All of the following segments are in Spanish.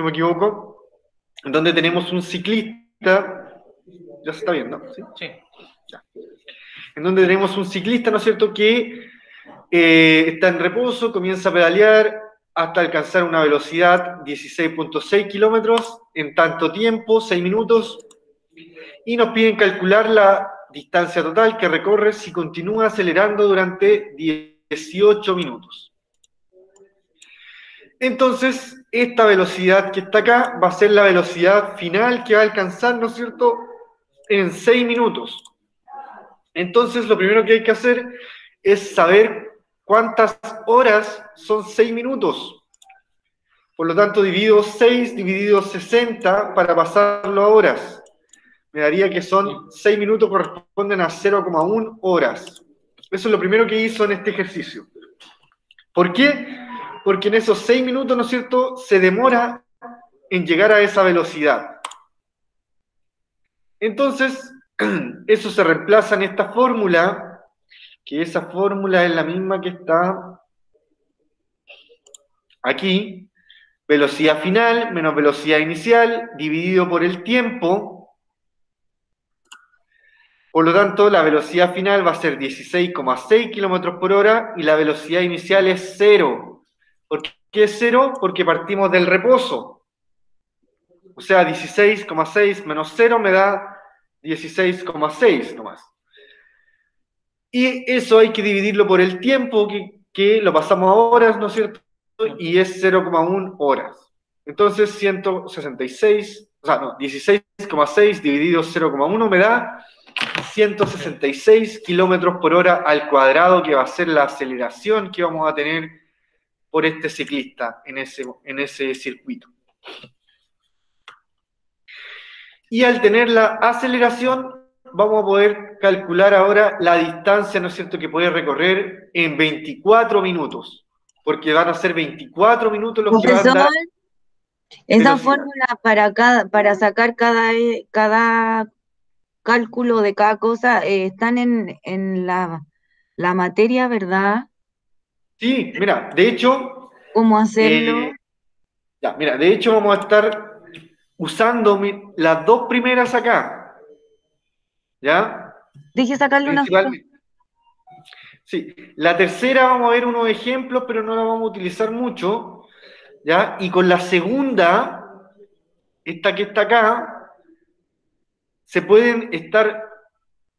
no me equivoco, en donde tenemos un ciclista, ya se está viendo, ¿sí? Sí. En donde tenemos un ciclista, ¿no es cierto?, que eh, está en reposo, comienza a pedalear hasta alcanzar una velocidad 16.6 kilómetros en tanto tiempo, 6 minutos, y nos piden calcular la distancia total que recorre si continúa acelerando durante 18 minutos. Entonces, esta velocidad que está acá va a ser la velocidad final que va a alcanzar, ¿no es cierto?, en 6 minutos. Entonces, lo primero que hay que hacer es saber cuántas horas son 6 minutos. Por lo tanto, divido 6 dividido 60 para pasarlo a horas. Me daría que son 6 minutos corresponden a 0,1 horas. Eso es lo primero que hizo en este ejercicio. ¿Por qué? Porque en esos 6 minutos, ¿no es cierto?, se demora en llegar a esa velocidad. Entonces, eso se reemplaza en esta fórmula, que esa fórmula es la misma que está aquí, velocidad final menos velocidad inicial dividido por el tiempo. Por lo tanto, la velocidad final va a ser 16,6 kilómetros por hora y la velocidad inicial es cero. ¿Por qué es cero? Porque partimos del reposo. O sea, 16,6 menos 0 me da 16,6 nomás. Y eso hay que dividirlo por el tiempo, que, lo pasamos a horas, ¿no es cierto? Y es 0,1 horas. Entonces, 166, o sea, no, 16,6 dividido 0,1 me da 166 kilómetros por hora al cuadrado, que va a ser la aceleración que vamos a tener por este ciclista en ese, en ese circuito. Y al tener la aceleración, vamos a poder calcular ahora la distancia, ¿no es cierto?, que puede recorrer en 24 minutos, porque van a ser 24 minutos los que van a dar esa fórmula para cada, para sacar cada, cada cálculo de cada cosa eh, están en, la, materia, ¿verdad? Sí, mira, de hecho. ¿Cómo hacerlo? Eh, ya, mira, de hecho vamos a estar usando las dos primeras acá. ¿Ya? Dije sacarle una Sí, la tercera vamos a ver unos ejemplos, pero no la vamos a utilizar mucho. ¿Ya? Y con la segunda, esta que está acá, se pueden estar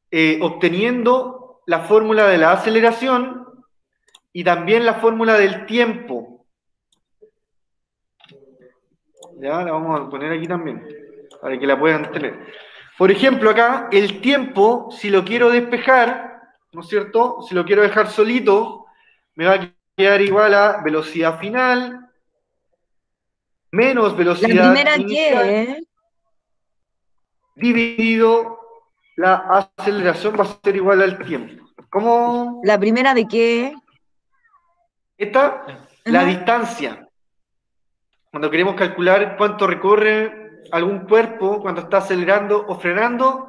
eh, obteniendo la fórmula de la aceleración y también la fórmula del tiempo. Ya la vamos a poner aquí también, para que la puedan tener. Por ejemplo, acá el tiempo, si lo quiero despejar, ¿no es cierto? Si lo quiero dejar solito, me va a quedar igual a velocidad final menos velocidad la primera dividido la aceleración va a ser igual al tiempo. ¿Cómo? ¿La primera de qué? Esta, la distancia. Cuando queremos calcular cuánto recorre algún cuerpo cuando está acelerando o frenando,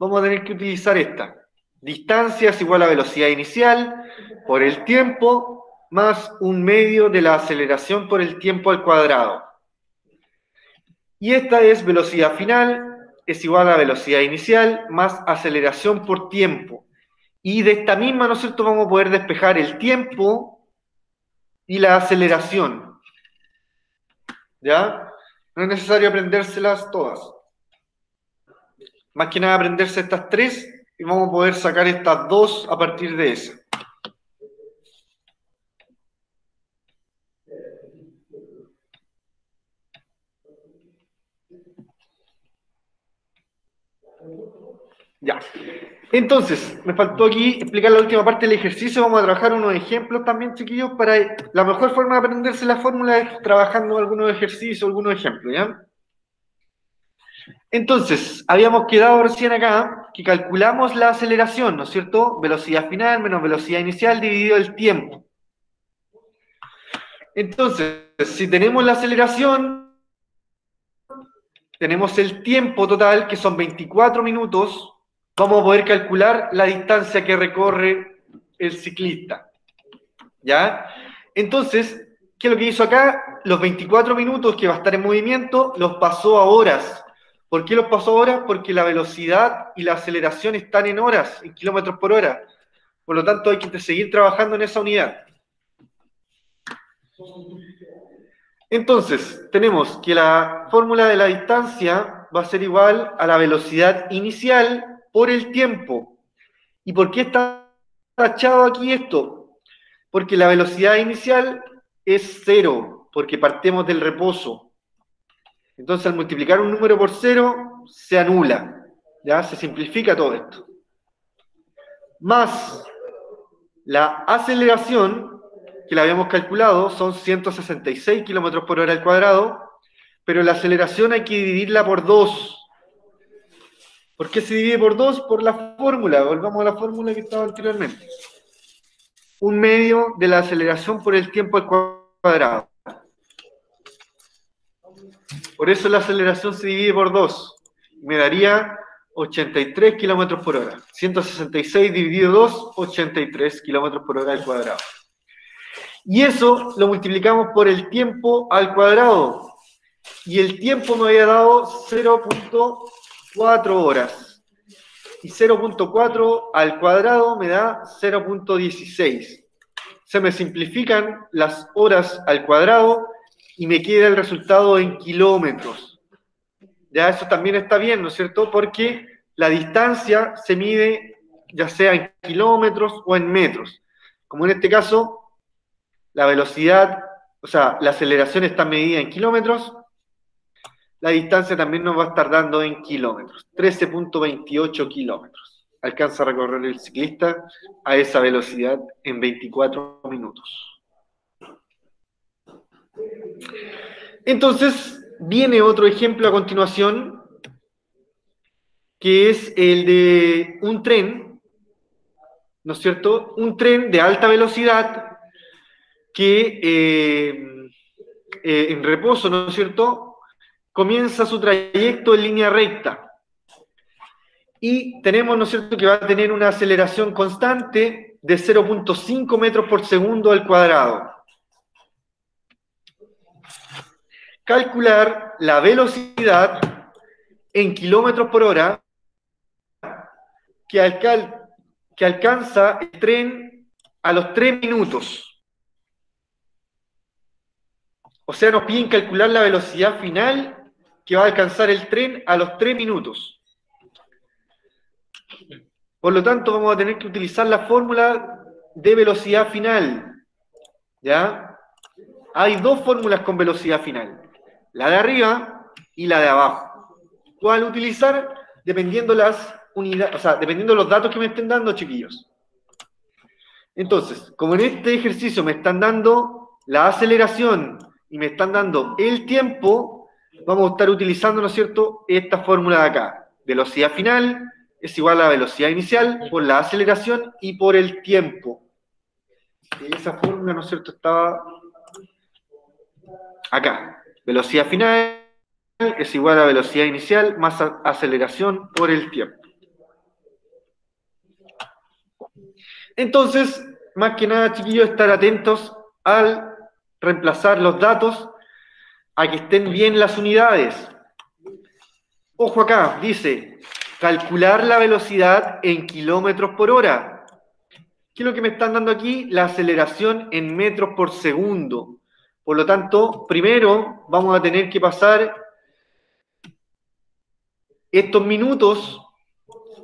vamos a tener que utilizar esta. Distancia es igual a velocidad inicial por el tiempo más un medio de la aceleración por el tiempo al cuadrado. Y esta es velocidad final, es igual a velocidad inicial más aceleración por tiempo. Y de esta misma, ¿no es cierto?, vamos a poder despejar el tiempo y la aceleración. ¿Ya? No es necesario aprendérselas todas. Más que nada aprenderse estas tres y vamos a poder sacar estas dos a partir de esa. Ya. Entonces, me faltó aquí explicar la última parte del ejercicio. Vamos a trabajar unos ejemplos también, chiquillos, para la mejor forma de aprenderse la fórmula es trabajando algunos ejercicios, algunos ejemplos, ¿ya? Entonces, habíamos quedado recién acá que calculamos la aceleración, ¿no es cierto? Velocidad final menos velocidad inicial dividido el tiempo. Entonces, si tenemos la aceleración, tenemos el tiempo total, que son 24 minutos, vamos a poder calcular la distancia que recorre el ciclista. ¿Ya? Entonces, ¿Qué es lo que hizo acá? Los 24 minutos que va a estar en movimiento los pasó a horas. ¿Por qué los pasó a horas? Porque la velocidad y la aceleración están en horas, en kilómetros por hora. Por lo tanto, hay que seguir trabajando en esa unidad. Entonces, tenemos que la fórmula de la distancia va a ser igual a la velocidad inicial por el tiempo. ¿Y por qué está tachado aquí esto? Porque la velocidad inicial es cero, porque partimos del reposo. Entonces, al multiplicar un número por cero, se anula. ¿Ya? Se simplifica todo esto. Más la aceleración, que la habíamos calculado, son 166 kilómetros por hora al cuadrado, pero la aceleración hay que dividirla por 2. ¿Por qué se divide por 2? Por la fórmula. Volvamos a la fórmula que estaba anteriormente un medio de la aceleración por el tiempo al cuadrado. Por eso la aceleración se divide por 2. Me daría 83 kilómetros por hora. 166 dividido 2, 83 kilómetros por hora al cuadrado. Y eso lo multiplicamos por el tiempo al cuadrado. Y el tiempo me había dado 0.4 horas y 0.4 al cuadrado me da 0.16. Se me simplifican las horas al cuadrado y me queda el resultado en kilómetros. Ya eso también está bien, ¿no es cierto? Porque la distancia se mide ya sea en kilómetros o en metros. Como en este caso, la velocidad, o sea, la aceleración está medida en kilómetros la distancia también nos va a estar dando en kilómetros, 13.28 kilómetros. Alcanza a recorrer el ciclista a esa velocidad en 24 minutos. Entonces, viene otro ejemplo a continuación, que es el de un tren, ¿no es cierto? Un tren de alta velocidad que eh, eh, en reposo, ¿no es cierto? Comienza su trayecto en línea recta. Y tenemos, ¿no es cierto?, que va a tener una aceleración constante de 0.5 metros por segundo al cuadrado. Calcular la velocidad en kilómetros por hora que, alcanza el tren a los 3 minutos. O sea, nos piden calcular la velocidad final que va a alcanzar el tren a los 3 minutos. Por lo tanto, vamos a tener que utilizar la fórmula de velocidad final. ¿Ya? Hay dos fórmulas con velocidad final. La de arriba y la de abajo. ¿Cuál utilizar? Dependiendo las unidades, o sea, dependiendo de los datos que me estén dando, chiquillos. Entonces, como en este ejercicio me están dando la aceleración y me están dando el tiempo, vamos a estar utilizando, ¿no es cierto?, esta fórmula de acá. Velocidad final es igual a la velocidad inicial por la aceleración y por el tiempo. Esa fórmula, ¿no es cierto?, estaba acá. Velocidad final es igual a velocidad inicial más aceleración por el tiempo. Entonces, más que nada, chiquillos, estar atentos al reemplazar los datos a que estén bien las unidades. Ojo acá, dice, calcular la velocidad en kilómetros por hora. ¿Qué es lo que me están dando aquí? La aceleración en metros por segundo. Por lo tanto, primero vamos a tener que pasar estos minutos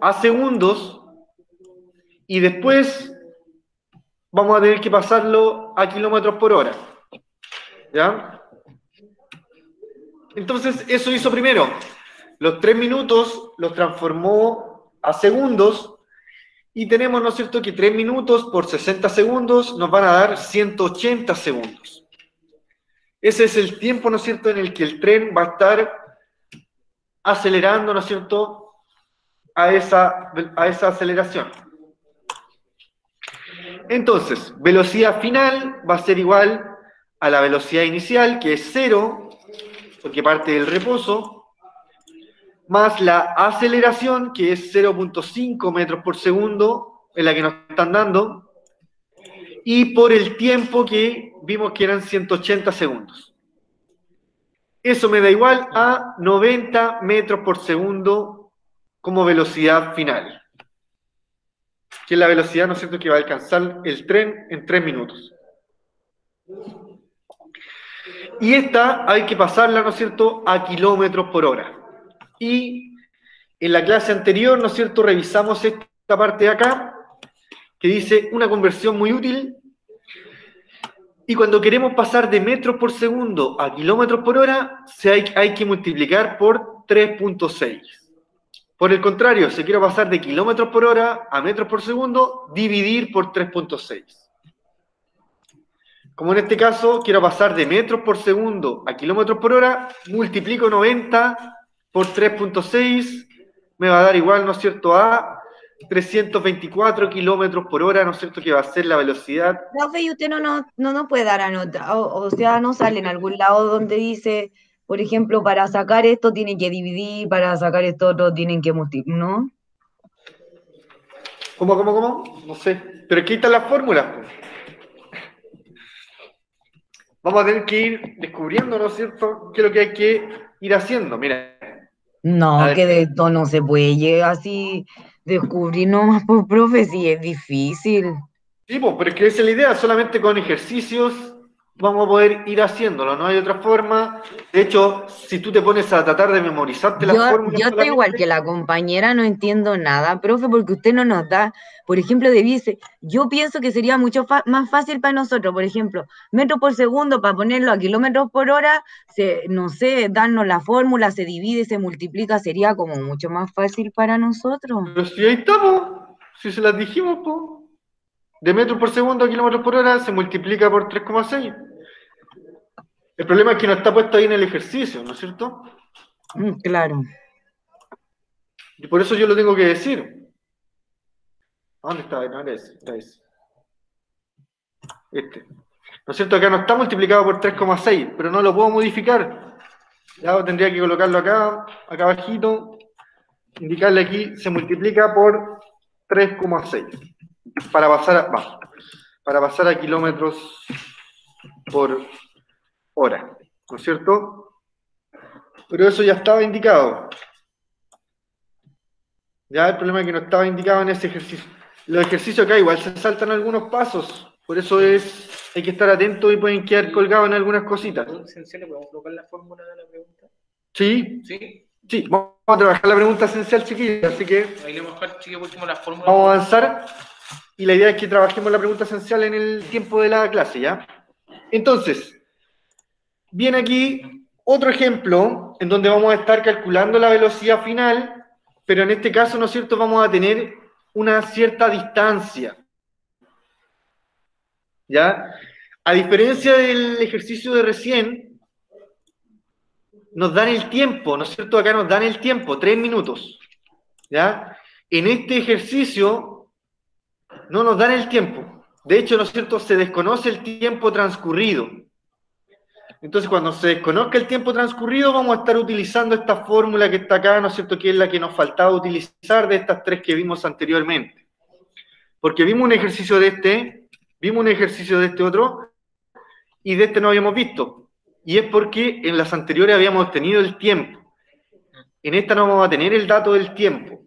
a segundos y después vamos a tener que pasarlo a kilómetros por hora. ¿Ya? Entonces, eso hizo primero. Los tres minutos los transformó a segundos y tenemos, ¿no es cierto?, que tres minutos por 60 segundos nos van a dar 180 segundos. Ese es el tiempo, ¿no es cierto?, en el que el tren va a estar acelerando, ¿no es cierto?, a esa, a esa aceleración. Entonces, velocidad final va a ser igual a la velocidad inicial, que es cero, porque parte del reposo, más la aceleración, que es 0.5 metros por segundo, en la que nos están dando, y por el tiempo que vimos que eran 180 segundos. Eso me da igual a 90 metros por segundo como velocidad final. Que es la velocidad, ¿no es que va a alcanzar el tren en 3 minutos. Y esta hay que pasarla, ¿no es cierto?, a kilómetros por hora. Y en la clase anterior, ¿no es cierto?, revisamos esta parte de acá, que dice una conversión muy útil. Y cuando queremos pasar de metros por segundo a kilómetros por hora, se hay, hay que multiplicar por 3.6. Por el contrario, si quiero pasar de kilómetros por hora a metros por segundo, dividir por 3.6. Como en este caso, quiero pasar de metros por segundo a kilómetros por hora, multiplico 90 por 3.6, me va a dar igual, ¿no es cierto?, a 324 kilómetros por hora, ¿no es cierto?, que va a ser la velocidad. Profe, y usted no nos no, no puede dar a nota, o, sea, no sale en algún lado donde dice, por ejemplo, para sacar esto tienen que dividir, para sacar esto otro tienen que multiplicar, ¿no? ¿Cómo, cómo, cómo? No sé. Pero aquí están las fórmulas. Vamos a tener que ir descubriendo, ¿no es cierto?, qué es lo que hay que ir haciendo. Mira. No, que de esto no se puede llegar así descubrir nomás, por profe, si es difícil. Sí, pues, pero es que esa es la idea, solamente con ejercicios vamos a poder ir haciéndolo, no hay otra forma. De hecho, si tú te pones a tratar de memorizarte la fórmula. Yo estoy igual que la compañera, no entiendo nada, profe, porque usted no nos da, por ejemplo, de vice. Yo pienso que sería mucho más fácil para nosotros, por ejemplo, metros por segundo para ponerlo a kilómetros por hora, se, no sé, darnos la fórmula, se divide, se multiplica, sería como mucho más fácil para nosotros. Pero si ahí estamos, si se las dijimos, pues. De metros por segundo a kilómetros por hora se multiplica por 3,6. El problema es que no está puesto ahí en el ejercicio, ¿no es cierto? Mm, claro. Y por eso yo lo tengo que decir. ¿Dónde está? No era ese. Este. ¿No es cierto? Acá no está multiplicado por 3,6, pero no lo puedo modificar. Ya tendría que colocarlo acá, acá abajito, indicarle aquí, se multiplica por 3,6 para pasar a, para pasar a kilómetros por hora, ¿no es cierto? Pero eso ya estaba indicado. Ya el problema es que no estaba indicado en ese ejercicio. Los ejercicios acá igual se saltan algunos pasos, por eso es hay que estar atento y pueden quedar colgados en algunas cositas. ¿Podemos colocar la fórmula de la pregunta? Sí. Sí. Sí, vamos a trabajar la pregunta esencial, chiquillos, así que... Ahí le vamos a dejar, la fórmula. Vamos a avanzar y la idea es que trabajemos la pregunta esencial en el tiempo de la clase, ¿ya? Entonces, viene aquí otro ejemplo en donde vamos a estar calculando la velocidad final, pero en este caso, ¿no es cierto?, vamos a tener una cierta distancia. ¿Ya? A diferencia del ejercicio de recién, nos dan el tiempo, ¿no es cierto? Acá nos dan el tiempo, tres minutos. ¿Ya? En este ejercicio no nos dan el tiempo. De hecho, ¿no es cierto? Se desconoce el tiempo transcurrido. Entonces, cuando se desconozca el tiempo transcurrido, vamos a estar utilizando esta fórmula que está acá, ¿no es cierto?, que es la que nos faltaba utilizar de estas tres que vimos anteriormente. Porque vimos un ejercicio de este, vimos un ejercicio de este otro, y de este no habíamos visto. Y es porque en las anteriores habíamos obtenido el tiempo. En esta no vamos a tener el dato del tiempo.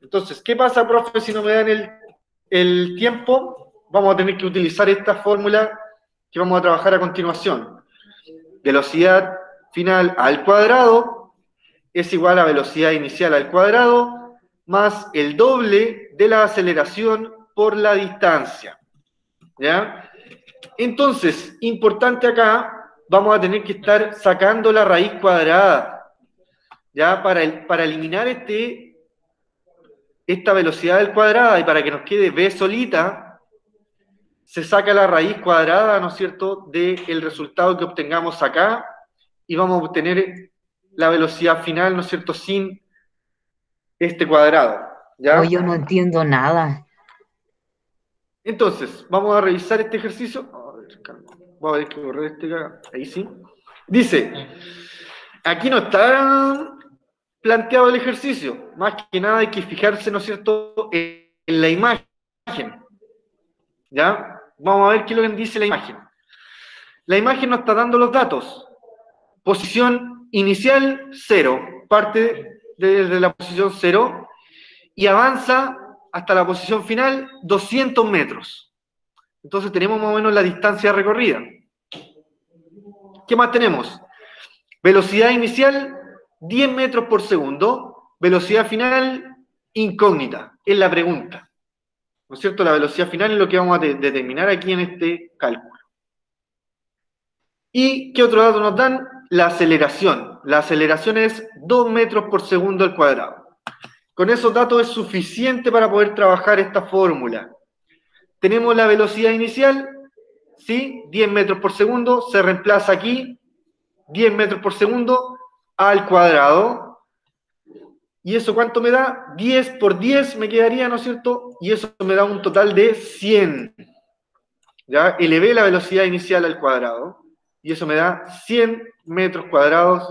Entonces, ¿qué pasa, profe, si no me dan el, el tiempo? Vamos a tener que utilizar esta fórmula que vamos a trabajar a continuación velocidad final al cuadrado es igual a velocidad inicial al cuadrado más el doble de la aceleración por la distancia. ¿Ya? Entonces, importante acá, vamos a tener que estar sacando la raíz cuadrada. ¿Ya? Para, para eliminar este, esta velocidad del cuadrado y para que nos quede b solita, se saca la raíz cuadrada, ¿no es cierto?, del resultado que obtengamos acá y vamos a obtener la velocidad final, ¿no es cierto?, sin este cuadrado. ¿ya? yo no entiendo nada. Entonces, vamos a revisar este ejercicio. Voy a ver que correr este acá. Ahí sí. Dice, aquí no está planteado el ejercicio. Más que nada hay que fijarse, ¿no es cierto?, en la imagen. ¿Ya? Vamos a ver qué es lo que dice la imagen. La imagen nos está dando los datos. Posición inicial, 0. Parte desde la posición 0 y avanza hasta la posición final 200 metros. Entonces tenemos más o menos la distancia recorrida. ¿Qué más tenemos? Velocidad inicial, 10 metros por segundo. Velocidad final, incógnita. Es la pregunta. ¿No es cierto? La velocidad final es lo que vamos a determinar aquí en este cálculo. ¿Y qué otro dato nos dan? La aceleración. La aceleración es 2 metros por segundo al cuadrado. Con esos datos es suficiente para poder trabajar esta fórmula. Tenemos la velocidad inicial, ¿sí? 10 metros por segundo, se reemplaza aquí, 10 metros por segundo al cuadrado. ¿Y eso cuánto me da? 10 por 10 me quedaría, ¿no es cierto? Y eso me da un total de 100. ¿Ya? Elevé la velocidad inicial al cuadrado. Y eso me da 100 metros cuadrados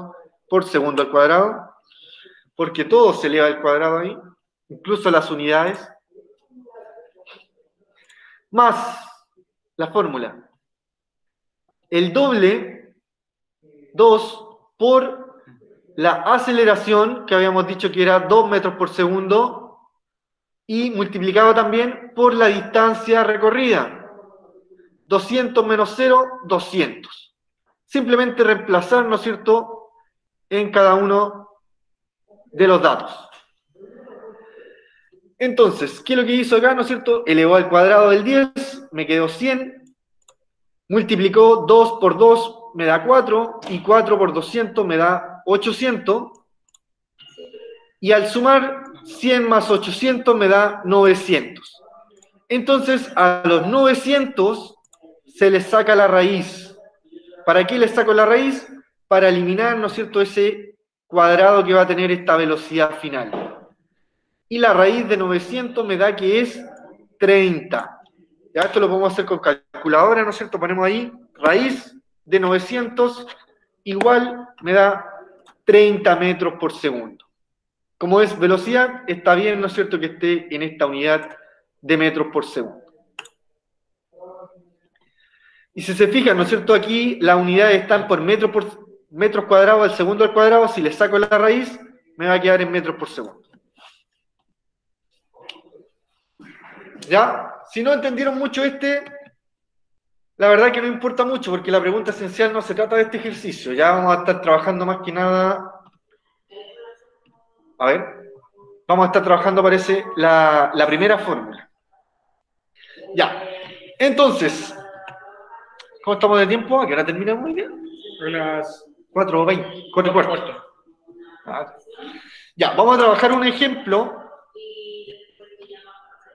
por segundo al cuadrado porque todo se eleva al cuadrado ahí, incluso las unidades, más la fórmula. El doble, 2, por la aceleración, que habíamos dicho que era 2 metros por segundo, y multiplicado también por la distancia recorrida. 200 menos 0, 200. Simplemente reemplazar, ¿no es cierto?, en cada uno de los datos. Entonces, ¿qué es lo que hizo acá, no es cierto? Elevó al cuadrado del 10, me quedó 100, multiplicó 2 por 2, me da 4, y 4 por 200 me da 800, y al sumar 100 más 800 me da 900. Entonces, a los 900 se les saca la raíz. ¿Para qué les saco la raíz? Para eliminar, ¿no es cierto?, ese cuadrado que va a tener esta velocidad final. Y la raíz de 900 me da que es 30. Ya esto lo podemos hacer con calculadora, ¿no es cierto? Ponemos ahí raíz de 900 igual me da 30 metros por segundo. Como es velocidad, está bien, ¿no es cierto?, que esté en esta unidad de metros por segundo. Y si se fijan, ¿no es cierto?, aquí las unidades están por metro por, metros cuadrados al segundo al cuadrado, si le saco la raíz, me va a quedar en metros por segundo. ¿Ya? Si no entendieron mucho este, la verdad que no importa mucho, porque la pregunta esencial no se trata de este ejercicio. Ya vamos a estar trabajando más que nada. A ver. Vamos a estar trabajando, parece, la, la primera fórmula. Ya. Entonces, ¿cómo estamos de tiempo? ¿A qué hora terminamos muy bien? A las 4 o 20, 4 cuartos. Ah. Ya, vamos a trabajar un ejemplo.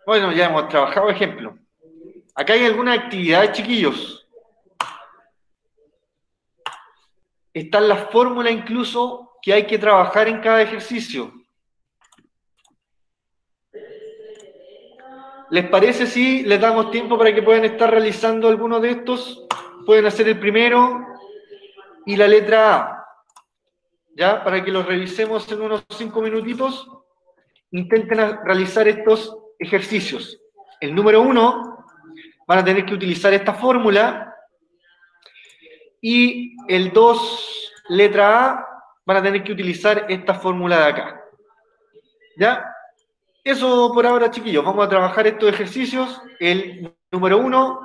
Bueno, ya hemos trabajado ejemplo. Acá hay alguna actividad, chiquillos. Está la fórmula incluso que hay que trabajar en cada ejercicio. ¿Les parece si les damos tiempo para que puedan estar realizando alguno de estos? Pueden hacer el primero, y la letra A. ¿Ya? Para que los revisemos en unos cinco minutitos, intenten realizar estos ejercicios. El número uno, van a tener que utilizar esta fórmula. Y el 2, letra A, van a tener que utilizar esta fórmula de acá. ¿Ya? Eso por ahora, chiquillos. Vamos a trabajar estos ejercicios. El número uno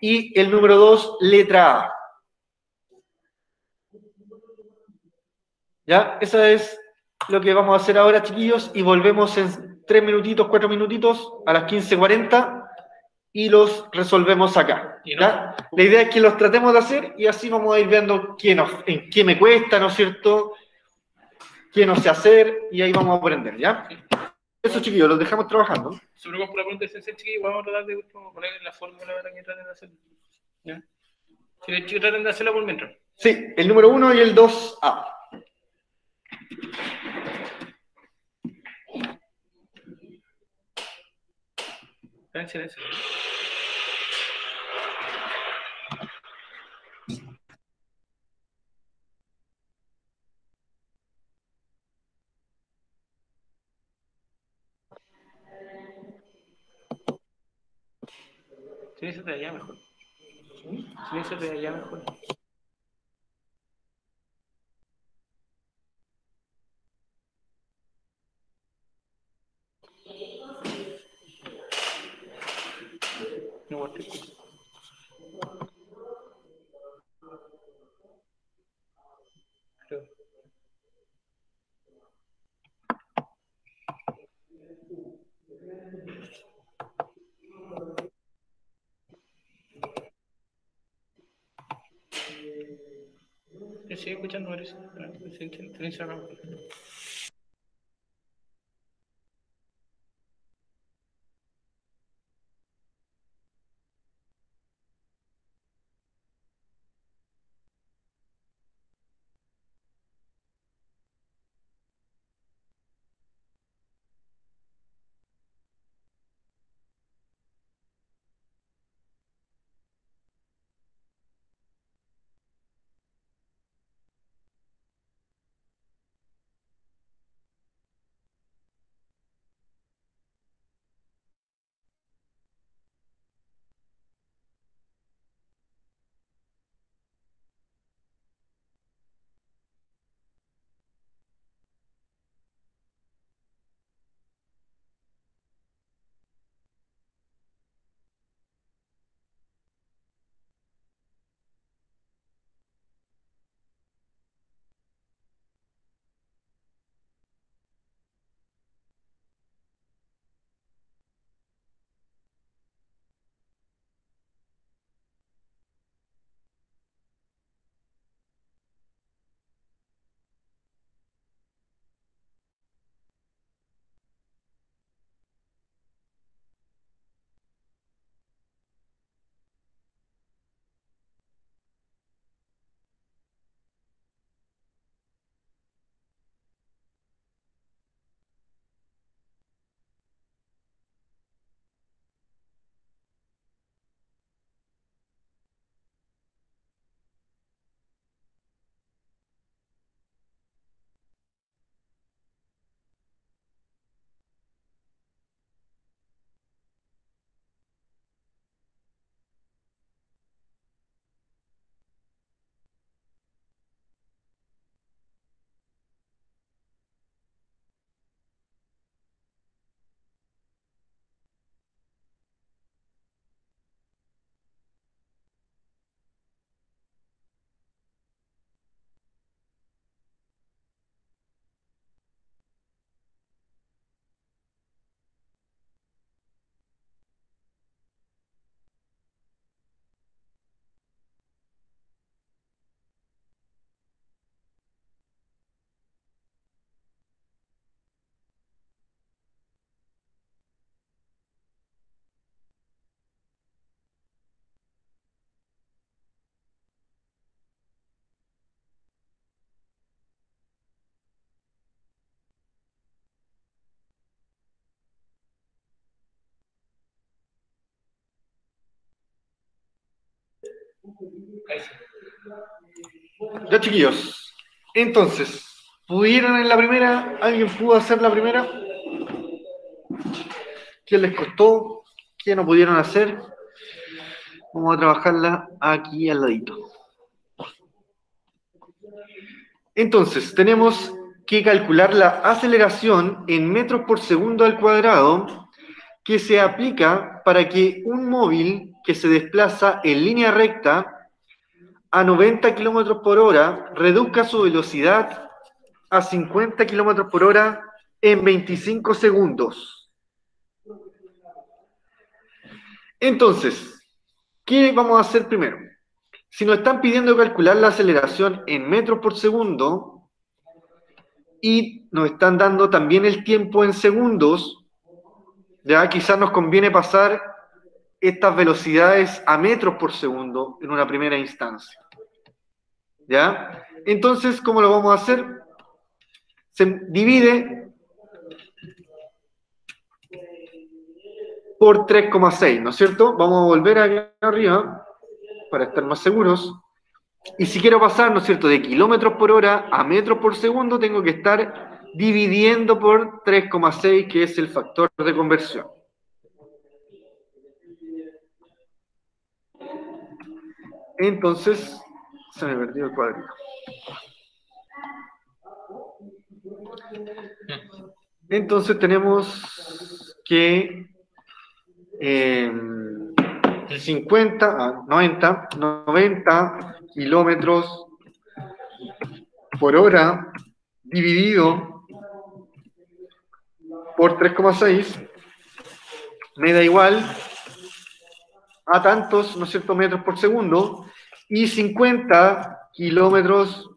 y el número 2, letra A. ¿Ya? Eso es lo que vamos a hacer ahora, chiquillos, y volvemos en tres minutitos, cuatro minutitos, a las 15.40 y los resolvemos acá. ¿ya? La idea es que los tratemos de hacer y así vamos a ir viendo qué nos, en qué me cuesta, ¿no es cierto? Qué no sé hacer y ahí vamos a aprender, ¿ya? Eso, chiquillos, los dejamos trabajando. Sobre con la pregunta esencial, chiquillos, vamos a tratar de poner la fórmula para que traten de hacerlo. ¿Ya? Si traten de hacerla por mientras. Sí, el número 1 y el 2A. Silencio de allá mejor. Silencio de allá mejor. No, igual te escucho. Creo. Sí, sigue escuchando, parece. Silencio silencio Ya, chiquillos. Entonces, ¿pudieron en la primera? ¿Alguien pudo hacer la primera? ¿Qué les costó? ¿Qué no pudieron hacer? Vamos a trabajarla aquí al ladito. Entonces, tenemos que calcular la aceleración en metros por segundo al cuadrado que se aplica para que un móvil que se desplaza en línea recta a 90 kilómetros por hora reduzca su velocidad a 50 kilómetros por hora en 25 segundos. Entonces, ¿qué vamos a hacer primero? Si nos están pidiendo calcular la aceleración en metros por segundo y nos están dando también el tiempo en segundos, ya quizás nos conviene pasar estas velocidades a metros por segundo en una primera instancia. ¿Ya? Entonces, ¿cómo lo vamos a hacer? Se divide por 3,6, ¿no es cierto? Vamos a volver acá arriba para estar más seguros. Y si quiero pasar, ¿no es cierto?, de kilómetros por hora a metros por segundo, tengo que estar dividiendo por 3,6, que es el factor de conversión. Entonces, se me perdió el cuadrito. Entonces tenemos que eh, 50, 90, 90 kilómetros por hora dividido por 3,6 me da igual a tantos, ¿no es cierto?, metros por segundo y 50 kilómetros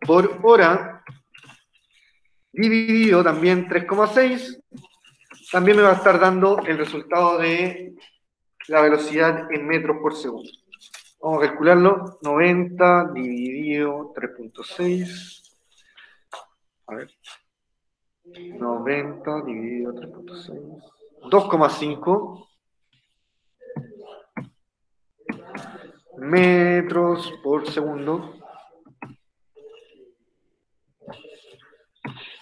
por hora dividido también 3,6 también me va a estar dando el resultado de la velocidad en metros por segundo. Vamos a calcularlo. 90 dividido 3.6. A ver. 90 dividido 3.6. 2,5 metros por segundo.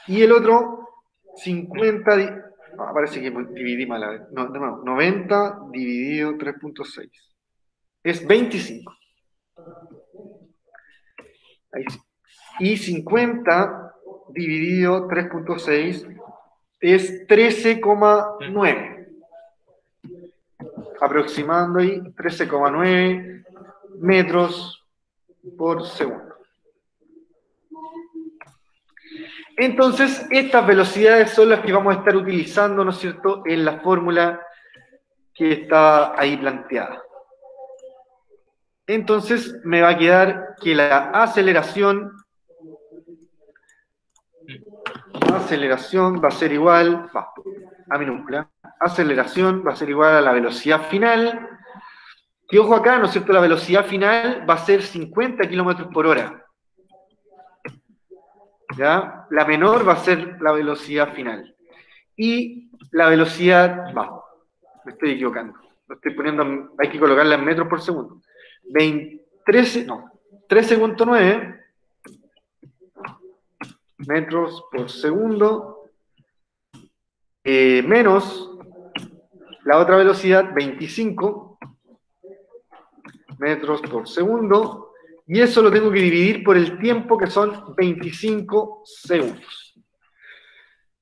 Y el otro, 50, Ah, parece que dividí mal. No, no, 90 dividido 3.6. Es 25. Y 50 dividido 3.6 es 13,9. Aproximando ahí 13,9 metros por segundo. Entonces, estas velocidades son las que vamos a estar utilizando, ¿no es cierto?, en la fórmula que está ahí planteada. Entonces, me va a quedar que la aceleración, aceleración va a ser igual, a minúscula, aceleración va a ser igual a la velocidad final, que ojo acá, ¿no es cierto?, la velocidad final va a ser 50 kilómetros por hora. ¿ya? La menor va a ser la velocidad final. Y la velocidad, va, me estoy equivocando, lo estoy poniendo, hay que colocarla en metros por segundo. 13, no, 13.9 metros por segundo eh, menos la otra velocidad 25 metros por segundo y eso lo tengo que dividir por el tiempo que son 25 segundos.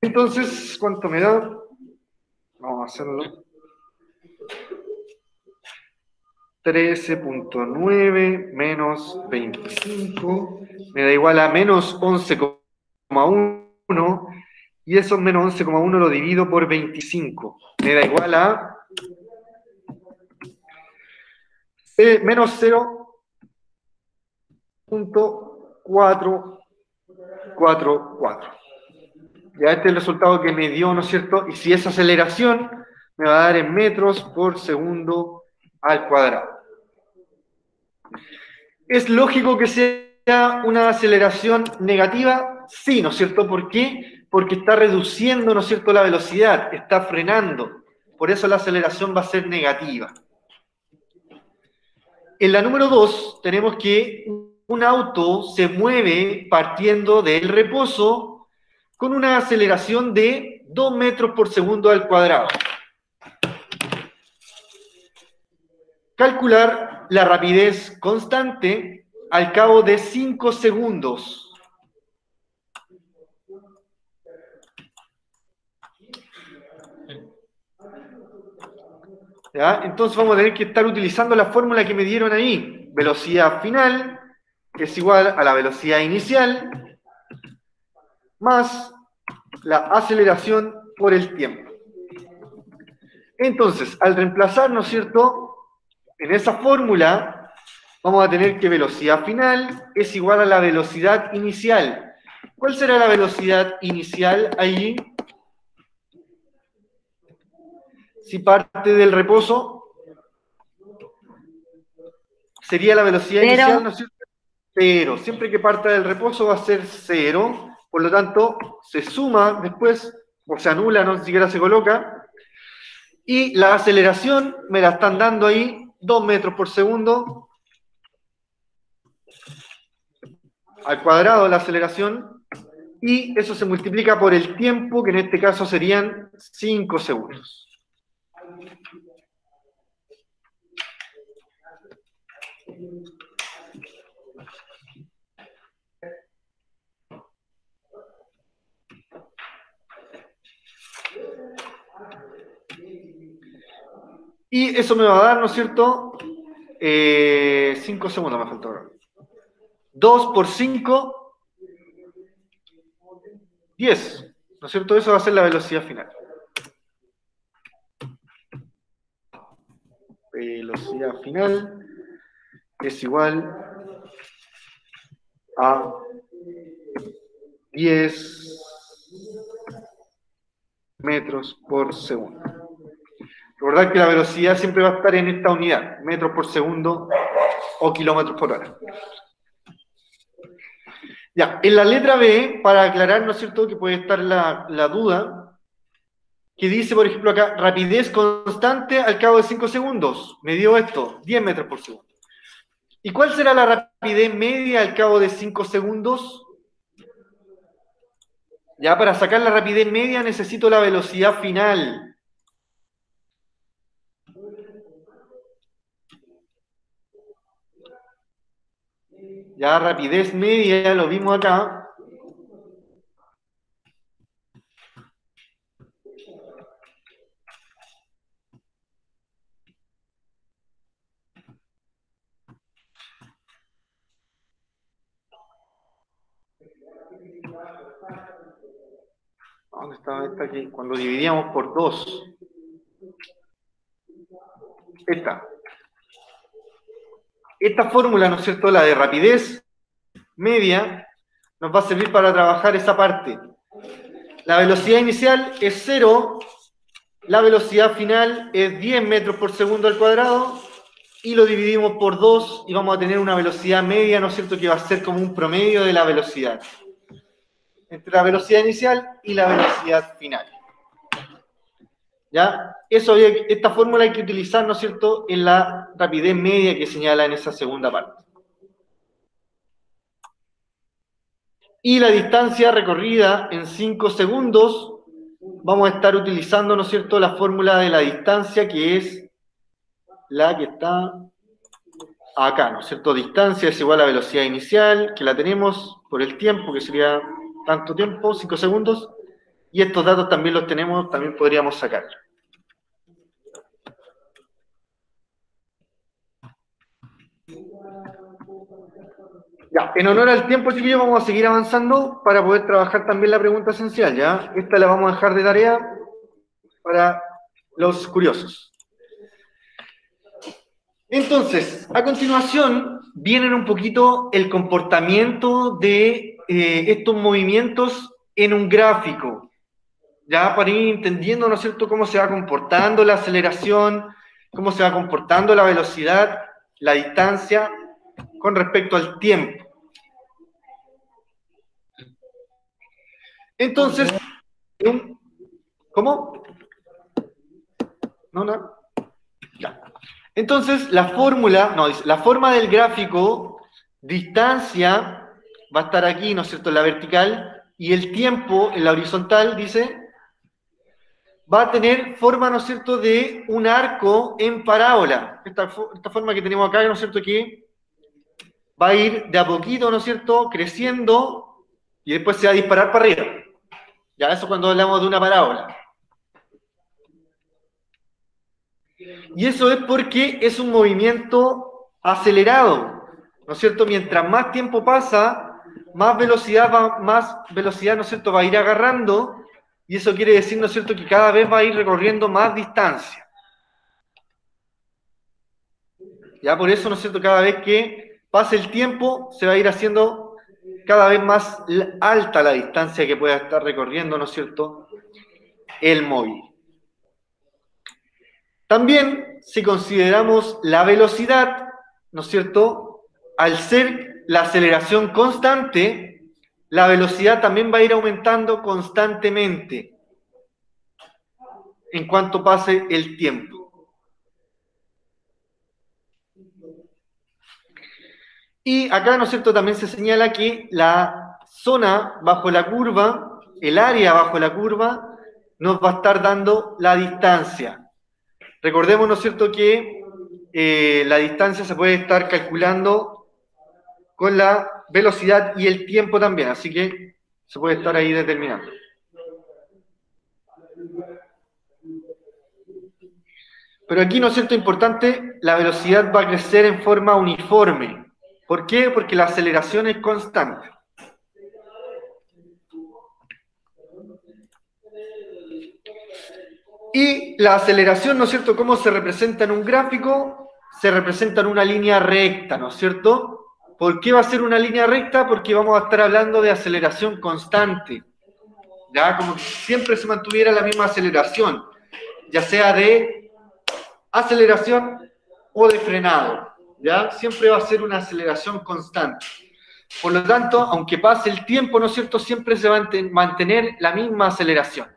Entonces, ¿cuánto me da? Vamos a hacerlo. 13.9 menos 25 me da igual a menos 11,1 y eso menos 11,1 lo divido por 25. Me da igual a eh, menos 0 444. Ya este es el resultado que me dio, ¿no es cierto? Y si esa aceleración me va a dar en metros por segundo al cuadrado. ¿Es lógico que sea una aceleración negativa? Sí, ¿no es cierto? ¿Por qué? Porque está reduciendo, ¿no es cierto?, la velocidad, está frenando. Por eso la aceleración va a ser negativa. En la número 2 tenemos que un auto se mueve partiendo del reposo con una aceleración de 2 metros por segundo al cuadrado. Calcular la rapidez constante al cabo de 5 segundos. Entonces vamos a tener que estar utilizando la fórmula que me dieron ahí. Velocidad final es igual a la velocidad inicial más la aceleración por el tiempo. Entonces, al reemplazar, ¿no es cierto? En esa fórmula vamos a tener que velocidad final es igual a la velocidad inicial. ¿Cuál será la velocidad inicial ahí? Si parte del reposo, sería la velocidad inicial, ¿no es cierto? cero. Siempre que parta del reposo va a ser cero. Por lo tanto, se suma después, o se anula, no siquiera se coloca. Y la aceleración me la están dando ahí, 2 metros por segundo. Al cuadrado la aceleración. Y eso se multiplica por el tiempo, que en este caso serían 5 segundos. Y eso me va a dar, ¿no es cierto? 5 eh, segundos me faltó. 2 por 5, 10. ¿No es cierto? Eso va a ser la velocidad final. Velocidad final es igual a 10 metros por segundo. Recordad que la velocidad siempre va a estar en esta unidad, metros por segundo o kilómetros por hora. Ya, en la letra B, para aclarar, ¿no es cierto?, que puede estar la, la duda, que dice, por ejemplo, acá, rapidez constante al cabo de 5 segundos. Me dio esto, 10 metros por segundo. ¿Y cuál será la rapidez media al cabo de 5 segundos? Ya para sacar la rapidez media necesito la velocidad final. Ya rapidez media, lo vimos acá. ¿Dónde estaba esta aquí? Cuando dividíamos por dos. Esta. Esta fórmula, ¿no es cierto? La de rapidez media, nos va a servir para trabajar esa parte. La velocidad inicial es cero, la velocidad final es 10 metros por segundo al cuadrado, y lo dividimos por 2 y vamos a tener una velocidad media, ¿no es cierto?, que va a ser como un promedio de la velocidad entre la velocidad inicial y la velocidad final. ¿Ya? Eso, esta fórmula hay que utilizar, ¿no es cierto?, en la rapidez media que señala en esa segunda parte. Y la distancia recorrida en 5 segundos, vamos a estar utilizando, ¿no es cierto?, la fórmula de la distancia que es la que está acá, ¿no es cierto? Distancia es igual a velocidad inicial, que la tenemos por el tiempo, que sería tanto tiempo, 5 segundos, y estos datos también los tenemos, también podríamos sacar. Ya, en honor al tiempo, chiquillos, vamos a seguir avanzando para poder trabajar también la pregunta esencial, ¿ya? Esta la vamos a dejar de tarea para los curiosos. Entonces, a continuación, vienen un poquito el comportamiento de eh, estos movimientos en un gráfico, ya para ir entendiendo, ¿no es cierto?, cómo se va comportando la aceleración, cómo se va comportando la velocidad, la distancia con respecto al tiempo. Entonces, ¿cómo? No, no. Ya. Entonces, la fórmula, no, la forma del gráfico, distancia va a estar aquí, ¿no es cierto?, en la vertical, y el tiempo en la horizontal, dice, va a tener forma, ¿no es cierto?, de un arco en parábola. Esta, forma que tenemos acá, ¿no es cierto?, que va a ir de a poquito, ¿no es cierto?, creciendo y después se va a disparar para arriba. Ya eso cuando hablamos de una parábola. Y eso es porque es un movimiento acelerado, ¿no es cierto? Mientras más tiempo pasa, más velocidad, va, más velocidad, ¿no es cierto?, va a ir agarrando, y eso quiere decir, ¿no es cierto?, que cada vez va a ir recorriendo más distancia. Ya por eso, ¿no es cierto?, cada vez que pase el tiempo, se va a ir haciendo cada vez más alta la distancia que pueda estar recorriendo, ¿no es cierto?, el móvil. También, si consideramos la velocidad, ¿no es cierto?, al ser la aceleración constante, la velocidad también va a ir aumentando constantemente en cuanto pase el tiempo. Y acá, ¿no es cierto?, también se señala que la zona bajo la curva, el área bajo la curva, nos va a estar dando la distancia. Recordemos, ¿no es cierto?, que eh, la distancia se puede estar calculando con la velocidad y el tiempo también, así que se puede estar ahí determinando. Pero aquí, ¿no es cierto? Importante, la velocidad va a crecer en forma uniforme. ¿Por qué? Porque la aceleración es constante. Y la aceleración, ¿no es cierto? ¿Cómo se representa en un gráfico? Se representa en una línea recta, ¿no es cierto? ¿Por qué va a ser una línea recta? Porque vamos a estar hablando de aceleración constante. ¿Ya? Como si siempre se mantuviera la misma aceleración, ya sea de aceleración o de frenado. ¿Ya? Siempre va a ser una aceleración constante. Por lo tanto, aunque pase el tiempo, ¿no es cierto? Siempre se va a mantener la misma aceleración.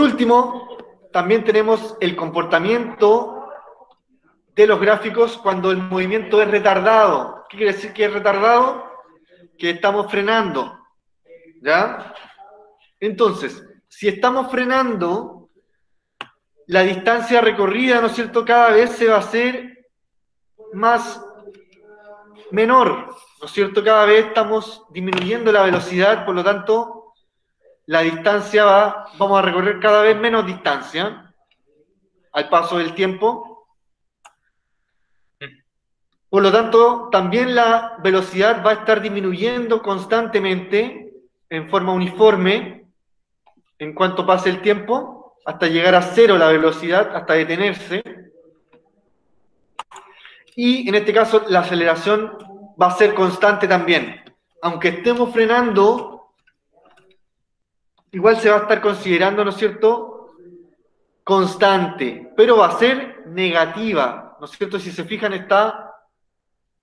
Por último, también tenemos el comportamiento de los gráficos cuando el movimiento es retardado. ¿Qué quiere decir que es retardado? Que estamos frenando. ¿Ya? Entonces, si estamos frenando, la distancia recorrida, ¿no es cierto?, cada vez se va a hacer más menor, ¿no es cierto? Cada vez estamos disminuyendo la velocidad, por lo tanto, la distancia va, vamos a recorrer cada vez menos distancia al paso del tiempo. Por lo tanto, también la velocidad va a estar disminuyendo constantemente en forma uniforme en cuanto pase el tiempo, hasta llegar a cero la velocidad, hasta detenerse. Y en este caso la aceleración va a ser constante también. Aunque estemos frenando igual se va a estar considerando, ¿no es cierto?, constante, pero va a ser negativa, ¿no es cierto? Si se fijan, está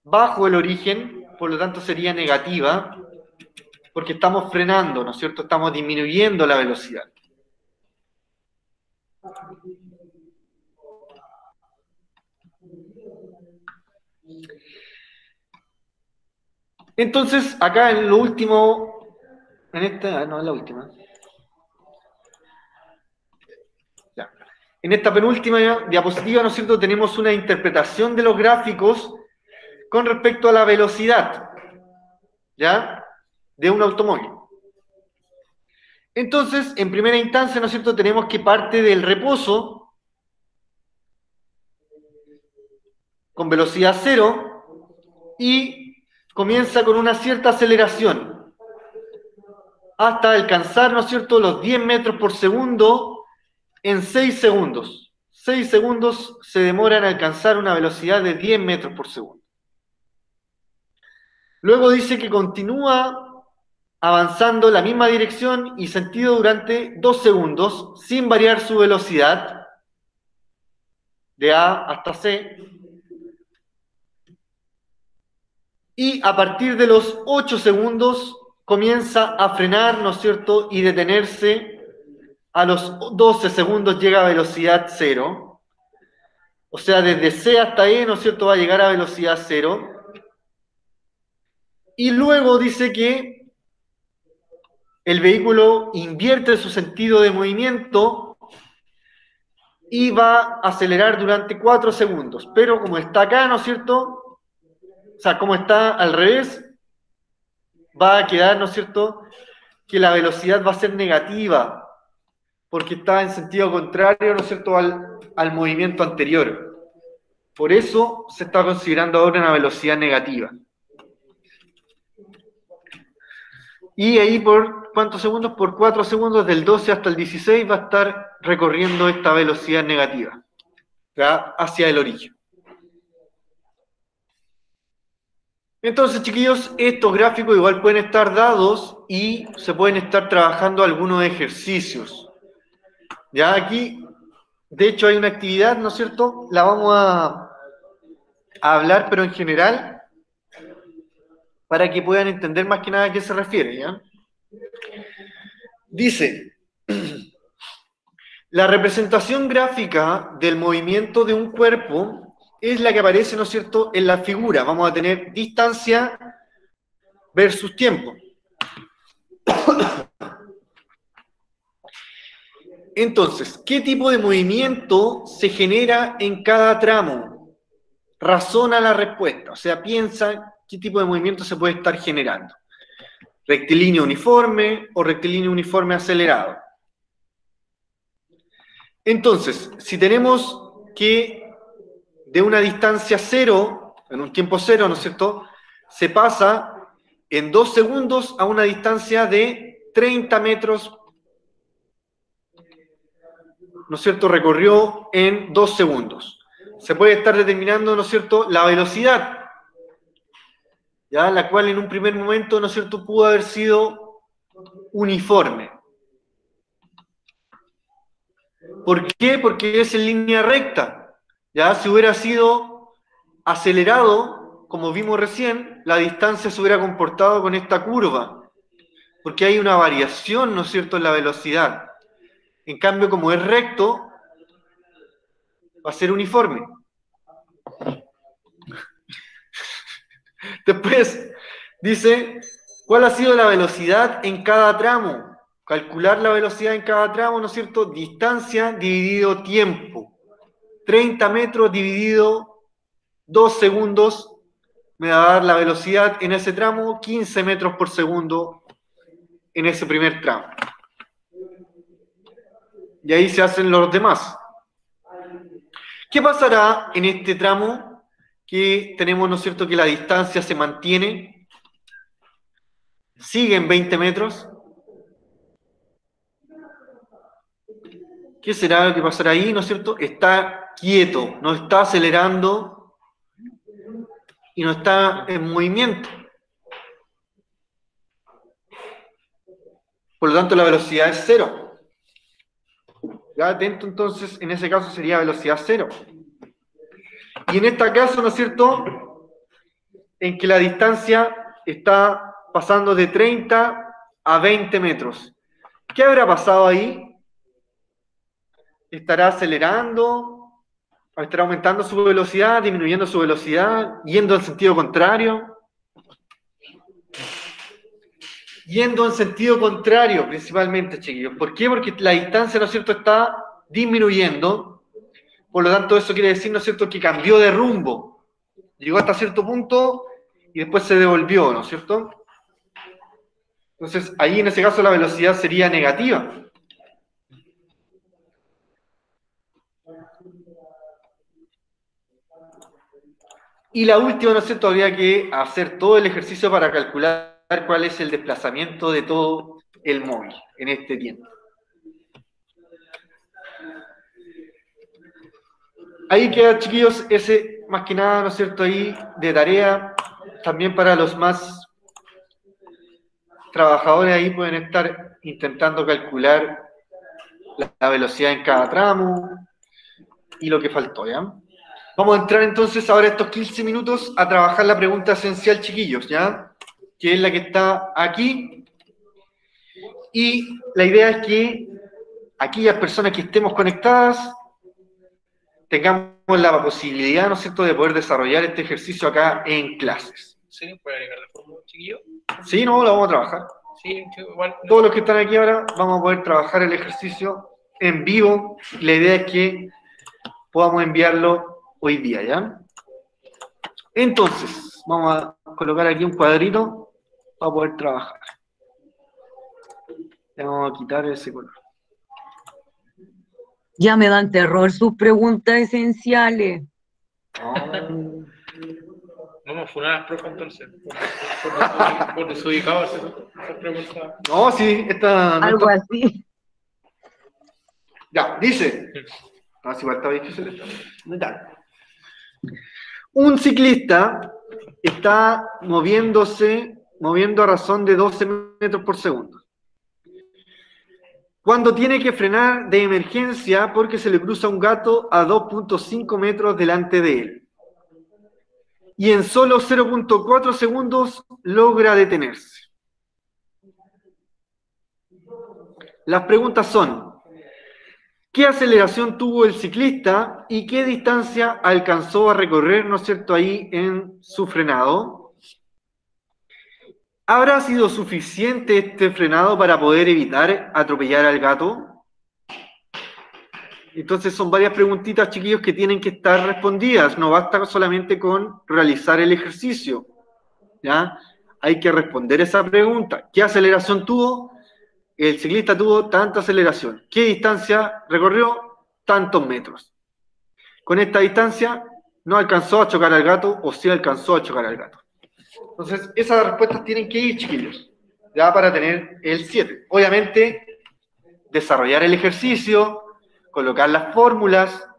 bajo el origen, por lo tanto sería negativa, porque estamos frenando, ¿no es cierto? Estamos disminuyendo la velocidad. Entonces, acá en lo último, en esta, no, en la última. En esta penúltima diapositiva, ¿no es cierto?, tenemos una interpretación de los gráficos con respecto a la velocidad, de un automóvil. Entonces, en primera instancia, ¿no es cierto?, tenemos que parte del reposo con velocidad cero y comienza con una cierta aceleración hasta alcanzar, ¿no es cierto?, los 10 metros por segundo en 6 segundos. 6 segundos se demoran en alcanzar una velocidad de 10 metros por segundo. Luego dice que continúa avanzando la misma dirección y sentido durante 2 segundos sin variar su velocidad de A hasta C. Y a partir de los 8 segundos comienza a frenar, ¿no es cierto?, y detenerse a los 12 segundos llega a velocidad cero. O sea, desde C hasta E, ¿no es cierto?, va a llegar a velocidad cero. Y luego dice que el vehículo invierte su sentido de movimiento y va a acelerar durante 4 segundos. Pero como está acá, ¿no es cierto? O sea, como está al revés, va a quedar, ¿no es cierto?, que la velocidad va a ser negativa porque está en sentido contrario, ¿no es cierto?, al, movimiento anterior. Por eso se está considerando ahora una velocidad negativa. Y ahí por cuántos segundos? Por cuatro segundos, del 12 hasta el 16, va a estar recorriendo esta velocidad negativa, hacia el origen. Entonces, chiquillos, estos gráficos igual pueden estar dados y se pueden estar trabajando algunos ejercicios. Ya aquí, de hecho, hay una actividad, ¿no es cierto? La vamos a, hablar, pero en general, para que puedan entender más que nada a qué se refiere. Dice, la representación gráfica del movimiento de un cuerpo es la que aparece, ¿no es cierto?, en la figura. Vamos a tener distancia versus tiempo. Entonces, ¿qué tipo de movimiento se genera en cada tramo? Razona la respuesta, o sea, piensa qué tipo de movimiento se puede estar generando. Rectilíneo uniforme o rectilíneo uniforme acelerado. Entonces, si tenemos que de una distancia cero, en un tiempo cero, ¿no es cierto?, se pasa en dos segundos a una distancia de 30 metros, ¿no es cierto?, recorrió en dos segundos. Se puede estar determinando, ¿no es cierto?, la velocidad, ¿ya? la cual en un primer momento, ¿no es cierto?, pudo haber sido uniforme. ¿Por qué? Porque es en línea recta. Ya si hubiera sido acelerado, como vimos recién, la distancia se hubiera comportado con esta curva, porque hay una variación, ¿no es cierto?, en la velocidad. En cambio, como es recto, va a ser uniforme. Después dice, ¿cuál ha sido la velocidad en cada tramo? Calcular la velocidad en cada tramo, ¿no es cierto? Distancia dividido tiempo. 30 metros dividido 2 segundos me va a dar la velocidad en ese tramo, 15 metros por segundo en ese primer tramo. Y ahí se hacen los demás. ¿Qué pasará en este tramo que tenemos, ¿no es cierto?, que la distancia se mantiene, sigue en 20 metros? ¿Qué será lo que pasará ahí? ¿No es cierto? Está quieto, no está acelerando y no está en movimiento. Por lo tanto, la velocidad es cero. Ya atento, entonces, en ese caso sería velocidad cero. Y en este caso, ¿no es cierto? En que la distancia está pasando de 30 a 20 metros. ¿Qué habrá pasado ahí? estará acelerando, estará aumentando su velocidad, disminuyendo su velocidad, yendo en sentido contrario. Yendo en sentido contrario, principalmente, chiquillos. ¿Por qué? Porque la distancia, ¿no es cierto?, está disminuyendo. Por lo tanto, eso quiere decir, ¿no es cierto?, que cambió de rumbo. Llegó hasta cierto punto y después se devolvió, ¿no es cierto? Entonces, ahí en ese caso la velocidad sería negativa. Y la última, ¿no es cierto? Habría que hacer todo el ejercicio para calcular cuál es el desplazamiento de todo el móvil en este tiempo. Ahí queda, chiquillos, ese más que nada, ¿no es cierto? Ahí de tarea, también para los más trabajadores, ahí pueden estar intentando calcular la velocidad en cada tramo y lo que faltó, ¿ya? Vamos a entrar entonces ahora estos 15 minutos a trabajar la pregunta esencial, chiquillos, ¿ya? Que es la que está aquí. Y la idea es que aquellas personas que estemos conectadas tengamos la posibilidad, ¿no es cierto?, de poder desarrollar este ejercicio acá en clases. ¿Sí? ¿Puede agregar la fórmula, chiquillo? Sí, no, lo vamos a trabajar. Sí, igual. Todos los que están aquí ahora vamos a poder trabajar el ejercicio en vivo. La idea es que podamos enviarlo hoy día, ¿ya? Entonces, vamos a colocar aquí un cuadrito para poder trabajar. vamos a quitar ese color. Ya me dan terror sus preguntas esenciales. Vamos a funar a las profes entonces. Por, desubicados No, sí, esta. Algo así. Ya, dice. No, si igual difícil. Un ciclista está moviéndose, moviendo a razón de 12 metros por segundo. Cuando tiene que frenar de emergencia porque se le cruza un gato a 2.5 metros delante de él. Y en solo 0.4 segundos logra detenerse. Las preguntas son, qué aceleración tuvo el ciclista y qué distancia alcanzó a recorrer, ¿no es cierto?, ahí en su frenado. ¿Habrá sido suficiente este frenado para poder evitar atropellar al gato? Entonces son varias preguntitas, chiquillos, que tienen que estar respondidas. No basta solamente con realizar el ejercicio. ¿ya? Hay que responder esa pregunta. ¿Qué aceleración tuvo? El ciclista tuvo tanta aceleración. ¿Qué distancia recorrió? Tantos metros. Con esta distancia no alcanzó a chocar al gato o sí alcanzó a chocar al gato. Entonces, esas respuestas tienen que ir, chiquillos, ya para tener el 7. Obviamente, desarrollar el ejercicio, colocar las fórmulas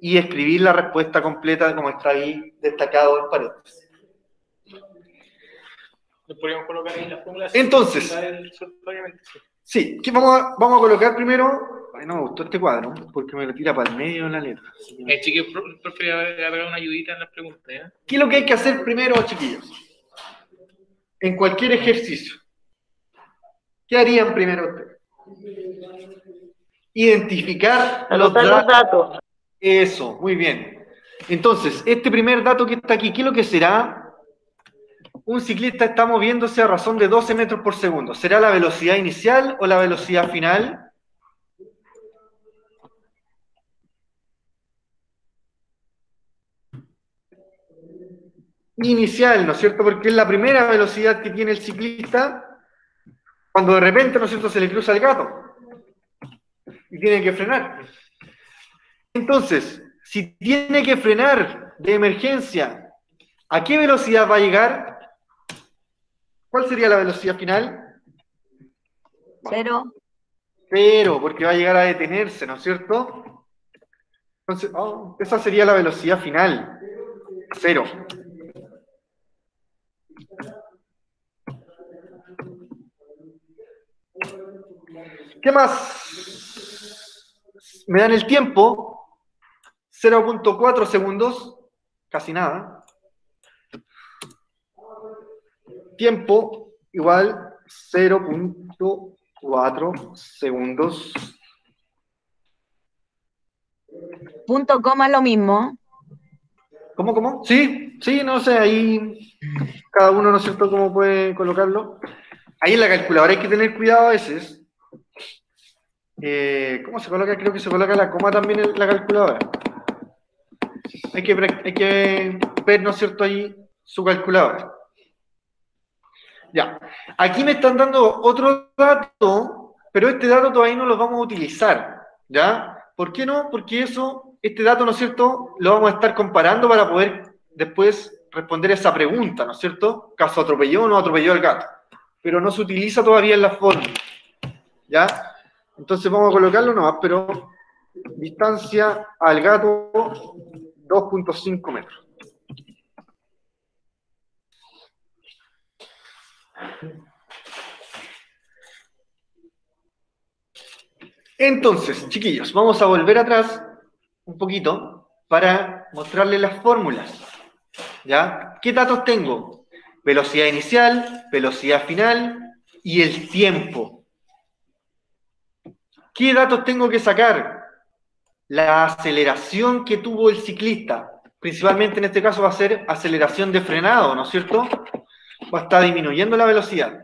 y escribir la respuesta completa como está ahí destacado en paréntesis. podríamos colocar ahí las fórmulas. Entonces, sí, ¿qué vamos, a, vamos a colocar primero. Ay, no me gustó este cuadro, porque me lo tira para el medio de la letra. Eh, chiquillos, profe, haga una ayudita en las preguntas. ¿eh? ¿Qué es lo que hay que hacer primero, chiquillos? En cualquier ejercicio. ¿Qué harían primero ustedes? identificar los datos. Eso, muy bien. Entonces, este primer dato que está aquí, ¿qué es lo que será? Un ciclista está moviéndose a razón de 12 metros por segundo. ¿Será la velocidad inicial o la velocidad final? Inicial, ¿no es cierto? Porque es la primera velocidad que tiene el ciclista cuando de repente, ¿no es cierto?, se le cruza el gato y tiene que frenar. Entonces, si tiene que frenar de emergencia, ¿a qué velocidad va a llegar? ¿Cuál sería la velocidad final? Cero. Cero, porque va a llegar a detenerse, ¿no es cierto? Entonces, oh, esa sería la velocidad final. Cero. ¿Qué más? me dan el tiempo, 0.4 segundos, casi nada. Tiempo igual 0.4 segundos. Punto coma lo mismo. ¿Cómo, cómo? Sí, sí, no sé, ahí cada uno, ¿no es cierto?, cómo puede colocarlo. Ahí en la calculadora hay que tener cuidado a veces, eh, ¿Cómo se coloca? Creo que se coloca la coma también en la calculadora. Hay que, hay que ver, ¿no es cierto?, ahí su calculadora. Ya. Aquí me están dando otro dato, pero este dato todavía no lo vamos a utilizar. ¿Ya? ¿Por qué no? Porque eso, este dato, ¿no es cierto?, lo vamos a estar comparando para poder después responder esa pregunta, ¿no es cierto? Caso atropelló o no atropelló al gato. Pero no se utiliza todavía en la fórmula. ¿Ya? Entonces vamos a colocarlo nomás, pero distancia al gato 2.5 metros. Entonces, chiquillos, vamos a volver atrás un poquito para mostrarles las fórmulas. ¿Ya? ¿Qué datos tengo? Velocidad inicial, velocidad final y el tiempo. ¿Qué datos tengo que sacar? La aceleración que tuvo el ciclista, principalmente en este caso va a ser aceleración de frenado, ¿no es cierto? Va a estar disminuyendo la velocidad.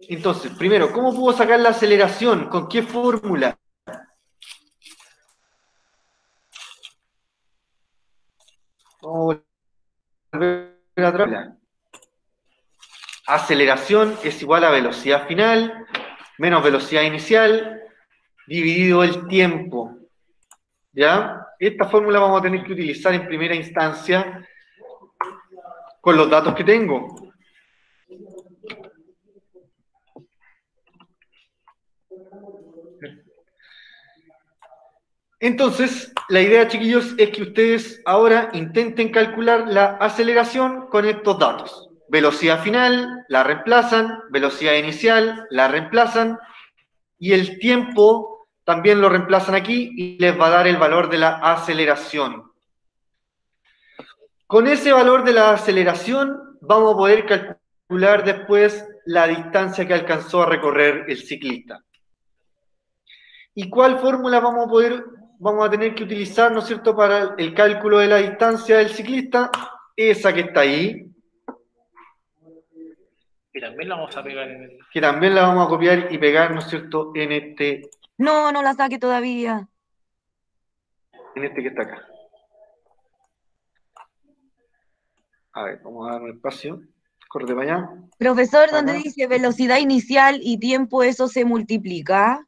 Entonces, primero, ¿cómo puedo sacar la aceleración? ¿Con qué fórmula? Aceleración es igual a velocidad final menos velocidad inicial, dividido el tiempo. ¿Ya? Esta fórmula vamos a tener que utilizar en primera instancia con los datos que tengo. Entonces, la idea, chiquillos, es que ustedes ahora intenten calcular la aceleración con estos datos. Velocidad final, la reemplazan, velocidad inicial, la reemplazan, y el tiempo también lo reemplazan aquí y les va a dar el valor de la aceleración. Con ese valor de la aceleración vamos a poder calcular después la distancia que alcanzó a recorrer el ciclista. ¿Y cuál fórmula vamos a poder, vamos a tener que utilizar, ¿no es cierto?, para el cálculo de la distancia del ciclista? Esa que está ahí, que también la vamos a pegar en el... Que también la vamos a copiar y pegar, ¿no es cierto?, en este... No, no la saque todavía. En este que está acá. A ver, vamos a dar un espacio. Corre para allá. Profesor, donde dice velocidad inicial y tiempo, eso se multiplica.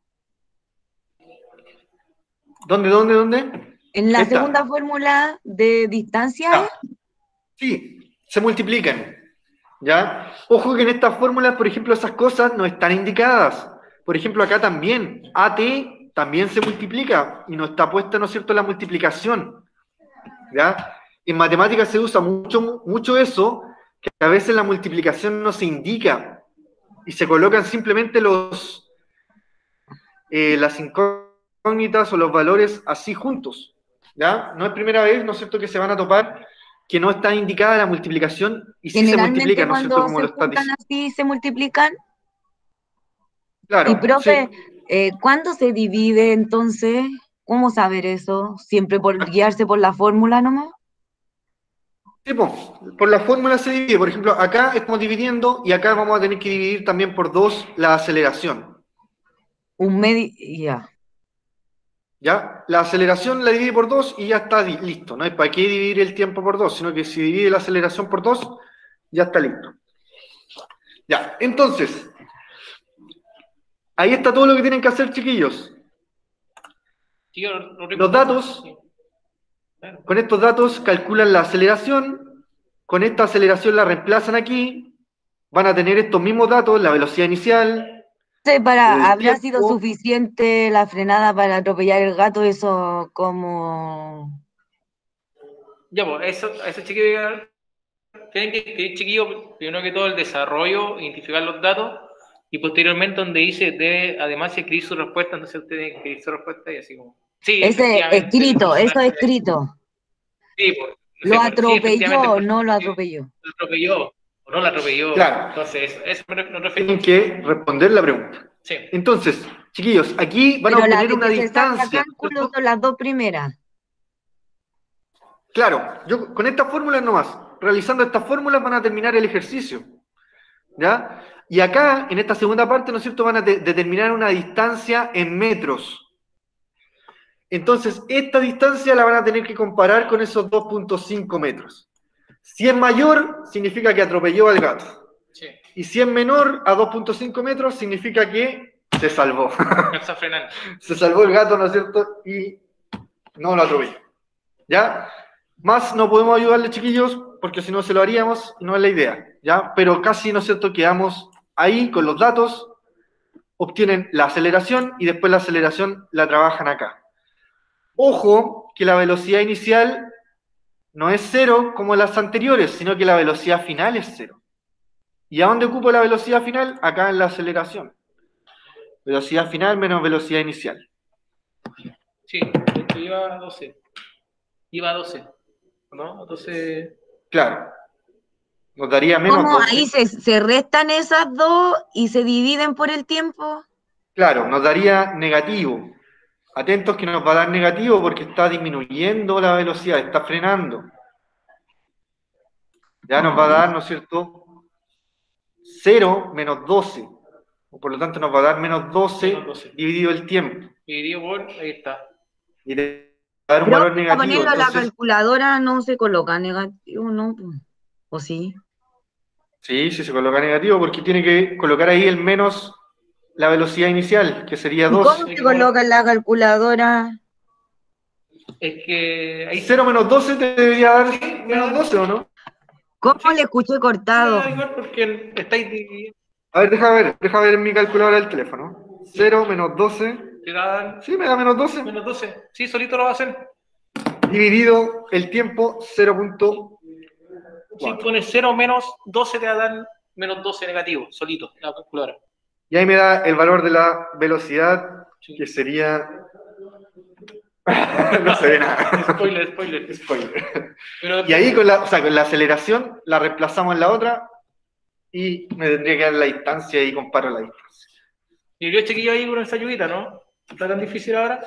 ¿Dónde, dónde, dónde? En la Esta. segunda fórmula de distancia, Ah, sí, se multiplican. ¿Ya? Ojo que en estas fórmulas, por ejemplo, esas cosas no están indicadas. Por ejemplo, acá también, AT también se multiplica y no está puesta, ¿no es cierto?, la multiplicación. ¿Ya? En matemáticas se usa mucho, mucho eso, que a veces la multiplicación no se indica y se colocan simplemente los, eh, las incógnitas o los valores así juntos. ¿Ya? No es primera vez, ¿no es cierto?, que se van a topar que no está indicada la multiplicación y sí se generalmente multiplica, ¿no es cierto?, como se lo diciendo. así, se multiplican. Claro, y profe, sí. eh, ¿cuándo se divide entonces? ¿Cómo saber eso? ¿Siempre por guiarse por la fórmula nomás? Sí, po, por la fórmula se divide. Por ejemplo, acá estamos dividiendo y acá vamos a tener que dividir también por dos la aceleración. Un medio, ya. ¿Ya? La aceleración la divide por dos y ya está listo. No hay para qué dividir el tiempo por dos, sino que si divide la aceleración por dos, ya está listo. Ya, entonces, ahí está todo lo que tienen que hacer, chiquillos. Los datos. Con estos datos calculan la aceleración, con esta aceleración la reemplazan aquí, van a tener estos mismos datos, la velocidad inicial, para, El ¿habrá sido tiempo- suficiente la frenada para atropellar el gato? Eso como... Ya, pues, eso, a esos chiquillos tienen que escribir chiquillos, primero que todo el desarrollo, identificar los datos, y posteriormente donde dice debe además escribir su respuesta, entonces ustedes tienen que escribir su respuesta y así como. Sí, Ese escrito, eso personaje- escrito. Sí, pues, Lo sí, sí, atropelló, el no lo atropelló. Lo atropelló, no lo atropelló. Claro. Entonces, eso, me re- nos tienen refiero. que responder la pregunta. Sí. Entonces, chiquillos, aquí van a Pero obtener una se distancia. cálculo son las dos primeras. Claro, yo con estas fórmulas nomás, realizando estas fórmulas van a terminar el ejercicio. ¿Ya? Y acá, en esta segunda parte, ¿no es cierto?, van a de- determinar una distancia en metros. Entonces, esta distancia la van a tener que comparar con esos 2.5 metros. Si es mayor, significa que atropelló al gato. Sí. Y si es menor a 2.5 metros, significa que se salvó. No está frenando. se salvó el gato, ¿no es cierto? Y no lo atropelló. ¿Ya? Más no podemos ayudarle, chiquillos, porque si no se lo haríamos no es la idea. ¿Ya? Pero casi, ¿no es cierto?, quedamos ahí con los datos, obtienen la aceleración y después la aceleración la trabajan acá. Ojo que la velocidad inicial no es cero como las anteriores, sino que la velocidad final es cero. ¿Y a dónde ocupo la velocidad final? Acá en la aceleración. Velocidad final menos velocidad inicial. Sí, hecho iba a 12. Iba a 12. ¿No? Entonces. Claro. Nos daría menos. ¿Cómo 12. ahí se, se restan esas dos y se dividen por el tiempo? Claro, nos daría negativo. Atentos que nos va a dar negativo porque está disminuyendo la velocidad, está frenando. Ya nos va a dar, ¿no es cierto? 0 menos 12. Por lo tanto, nos va a dar menos 12, Menos 12. dividido el tiempo. Dividido por. Ahí está. Y le va a dar un Pero valor para negativo. ponerlo a la entonces- calculadora no se coloca negativo, ¿no? ¿O sí? Sí, sí se coloca negativo porque tiene que colocar ahí el menos la velocidad inicial, que sería ¿Y 2. cómo se coloca en la calculadora? Es que ahí 0 menos 12 te debería dar menos 12, ¿o no? ¿Cómo le escuché cortado? Igual porque estáis dividiendo. A ver, deja ver, deja ver en mi calculadora del teléfono. 0 menos 12. Te dan Sí, me da menos 12. menos 12. Sí, solito lo va a hacer. Dividido el tiempo 0.4. Si pones 0 menos 12, te va a dar menos 12 negativo, solito, la calculadora. Y ahí me da el valor de la velocidad, que sería... no se ve nada. Spoiler, spoiler. Spoiler. Pero Y ahí con la, o sea, con la aceleración la reemplazamos en la otra y me tendría que dar la distancia y comparo la distancia. Y yo chiquillo ahí con esa ayudita, ¿no? ¿Está tan difícil ahora?